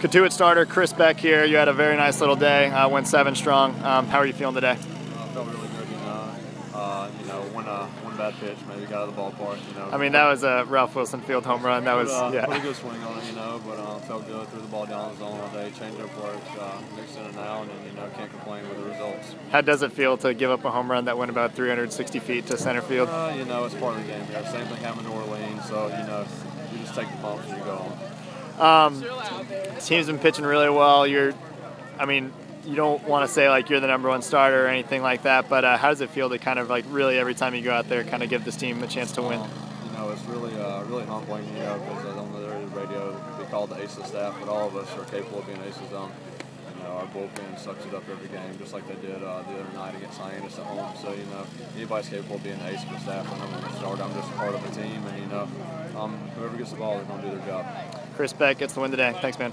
Cotuit starter Chris Beck here. You had a very nice little day. Uh, went seven strong. Um, how are you feeling today? I felt really good, you know. Uh, you know, one uh, one bad pitch, maybe got out of the ballpark, you know. I mean, that was a Ralph Wilson Field home run. That was uh, yeah. A good swing on it, you know, but uh, felt good. Threw the ball down the zone all day. Changed up work, uh, mixed in and out, and you know, can't complain with the results. How does it feel to give up a home run that went about 360 feet to center field? Uh, you know, it's part of the game here. Same thing happened to Orleans, so you know, you just take the bumps as you go on. Um, team's been pitching really well. You're, I mean, you don't want to say like you're the number one starter or anything like that, but uh, how does it feel to kind of like really every time you go out there, kind of give this team a chance to win? You know, it's really, uh, really humbling, you know, because on the radio they call the ace of staff, but all of us are capable of being aces. Um, you know, our bullpen sucks it up every game, just like they did uh, the other night against Hyannis at home. So you know, anybody's capable of being an ace of staff. And I'm a starter. I'm just part of the team, and you know, um, whoever gets the ball, they're going to do their job. Chris Beck gets the win today. Thanks, man.